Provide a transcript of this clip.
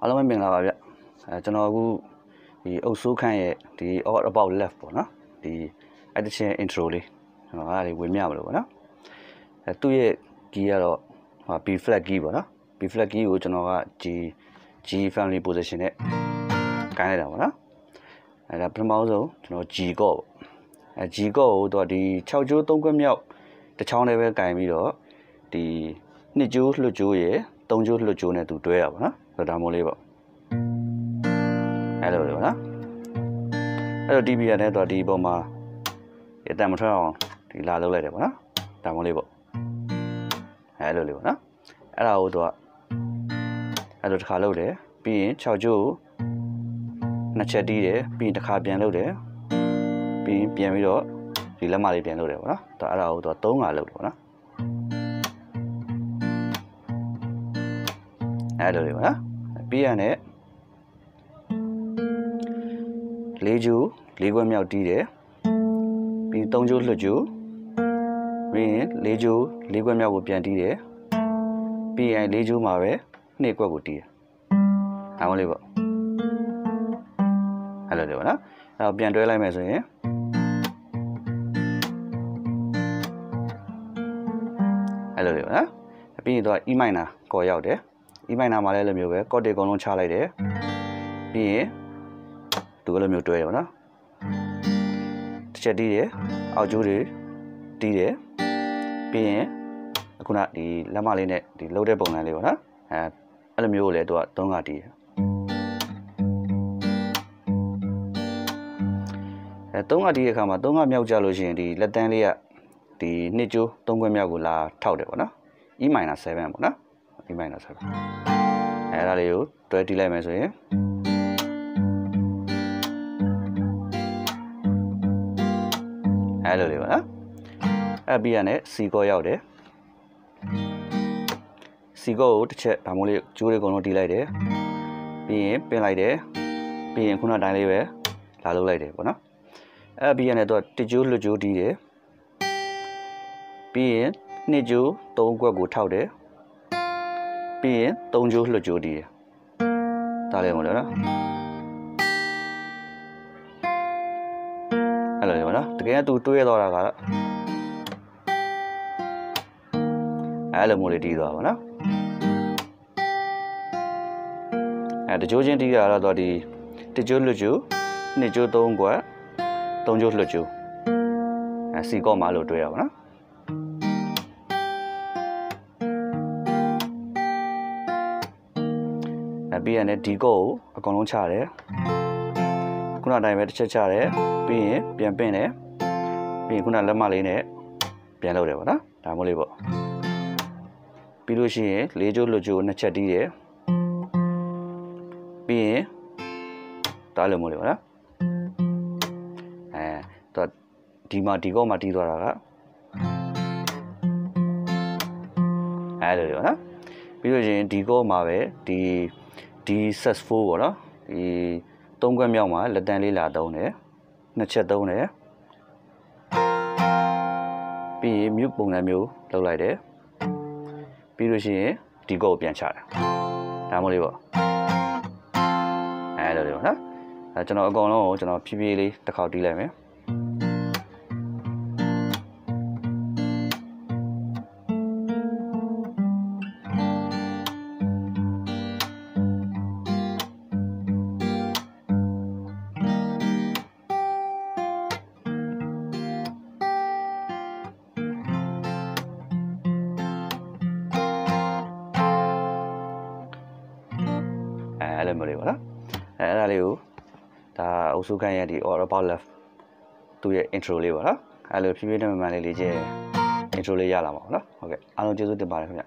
အားလုံးပဲမင်္ဂလာပါဗျအဲကျွန်တော်အခုဒီအုပ်စိုးခန့်ရဲ့ဒီ all about left ပေါ့နော်ဒီ addition intro လေးကျွန်တော်အားလေးဝင်မြမလို့ပေါ့နော်အဲသူ့ရဲ့ key ကတော့ဟာ B flat key ပေါ့နော် B flat key ကိုကျွန်တော်က G G family position နဲ့ကိုင်းလိုက်တာပေါ့နော်အဲဒါပထမဆုံးကျွန်တော် G ကော့ပေါ့အဲ G ကော့ကိုတော့ဒီ6ကျိုး3ခွက်မြောက်တစ်ချောင်းလေးပဲကင်ပြီးတော့ဒီနှစ်ကျိုးလွှတ်ကျိုးရယ်3ကျိုးလွှတ်ကျိုးနဲ့သူတွဲရပါ တော့နော်ဒါမို့လေးပေါ့အဲ့လိုလေပေါ့နော်အဲ့တော့ TB ရတဲ့တော့ဒီပုံမှာအတန်မထွက်အောင်ဒီလာလုပ်လိုက်တယ်ပေါ့နော်ဒါမို့လေးပေါ့အဲ့လိုလေးပေါ့နော်အဲ့ဒါကိုတော့အဲ့လိုတစ်ခါလုပ်တယ်ပြီးရင်6ကျိုးနှစ်ချက်တီးတယ်ပြီးရင်တစ်ခါပြန်လုပ်တယ်ပြီးရင်ပြန်ပြီးတော့ဒီလက်မလေးပြန်လုပ်တယ်ပေါ့နော်ဒါအဲ့ဒါကိုတော့3ခါလုပ်တယ်ပေါ့နော်အဲ့လိုလေးပေါ့နော် ပြီးရတဲ့လေးကျူလေးခွက်မြောက်တီးတယ်ပြီးသုံးကျိုးလွှတ်ကျူပြီးရင်လေးကျိုးလေးခွက်မြောက်ကိုပြန်တီးတယ်ပြီးရင်လေးကျိုးမှာပဲနှစ်ခွက်ကိုတီးတယ်အားမလေးပေါ့အဲ့လိုလေးပေါ့နော်အဲ့တော့ပြန်တွဲလိုက်မယ်ဆိုရင်အဲ့လိုလေးပေါ့နော်ပြီးရင်တော့ E minor ကော်ရောက်တယ် E minor မှာလည်းလိုမျိုးပဲ chord တွေအကုန်လုံးချလိုက်တယ်ပြီးရင်သူကလိုမျိုးတွဲတယ်ဗောနော်တစ်ချက်တီးတယ်အောက်ကျိုးတွေတီးတယ်ပြီးရင်ခုနဒီလက်မလေးနဲ့ဒီလှုပ်တဲ့ပုံစံလေးဗောနော်အဲအဲ့လိုမျိုးကိုလည်းသူကသုံးကတီးတယ်အဲသုံးကတီးတဲ့အခါမှာသုံးကမြောက်ကြလို့ရှိရင်ဒီလက်တန်းလေးကဒီနှစ်ကျိုးသုံးခွက်မြောက်ကိုလာထောက်တယ်ဗောနော် E minor 7ပေါ့နော် E minor 7အဲအဲ့ဒါလေးကိုတွဲတီးလိုက်မယ်ဆိုရင်အဲ့လိုလေးပါနော်အဲ့ပြီးရနဲ့စီကောရောက်တယ်စီကောကိုတစ်ချက်ဒါမို့လေးကျိုးလေးအကုန်လုံးတီးလိုက်တယ်ပြီးရင်ပင်လိုက်တယ်ပြီးရင်ခုနတိုင်းလေးပဲလာလုပ်လိုက်တယ်ပေါ့နော်အဲ့ပြီးရနဲ့တော့တကျိုးလွတ်ကျိုးတီးတယ်ပြီးရင်နှစ်ကျိုးသုံးခွက်ကိုထောက်တယ် ပြီးရင်သုံးကျိုးလွတ်ကျိုးတီးတယ်ဒါလေးမလို့နော်အဲ့လိုလေပေါ့နော်တကယ်ကသူတွေးရတော့တာကတော့အဲ့လိုမျိုးလေးတီးသွားပါနော်အဲတကြိုးချင်းတီးတာတော့ဒီတကြိုးလွတ်ကျူနှစ်ကျိုးသုံးကွက်သုံးကျိုးလွတ်ကျူအဲစီကော့မှာလို့တွေးရပါနော် ပြီးရင်ဒီကော့ကိုအကောင်လုံးချတယ်ခုနအတိုင်းပဲတစ်ချက်ချတယ်ပြီးရင်ပြန်ပင့်တယ်ပြီးရင်ခုနလက်မလေးနဲ့ပြန်လုပ်တယ်ပေါ့နော်ဒါမို့လေးပေါ့ပြီးလို့ရှိရင်လေးကျိုးလွတ်ကျိုးနှစ်ချက်တီးတယ်ပြီးရင်ဒါလိုမို့လေးပေါ့နော်အဲတော့ဒီမှာဒီကောမှာတီးသွားတာကအဲလိုပေါ့နော်ပြီးလို့ရှိရင်ဒီကောမှာပဲဒီ ဒီ set 4ပေါ့နော်ဒီသုံးခွက်မြောက်မှာလက်တန်းလေးလာသုံးတယ်နှစ်ချက်သုံးတယ်ပြီးရင် mute ပုံစံမျိုးလုပ်လိုက်တယ်ပြီးလို့ရှိရင်ဒီကုတ်ပြန်ချတယ်ဒါမှမဟုတ်လေးပေါ့အဲလိုလေးပေါ့နော်အဲကျွန်တော်အကောင်လုံးကိုကျွန်တော်ဖြည်းဖြည်းလေးတစ်ခေါက်တီးလိုက်မယ် အဲအဲ့လိုမျိုးလေးပေါ့နော်အဲအဲ့ဒါလေးကိုဒါအုပ်စုကန်ရဲ့ဒီ all about left သူ့ရဲ့ intro လေးပေါ့နော်အဲ့လိုဖြည်းဖြည်းနဲ့မှန်မှန်လေးလေးကျဲ intro လေးရလာမှာပေါ့နော်ဟုတ်ကဲ့အားလုံးကျေးဇူးတင်ပါတယ်ခင်ဗျ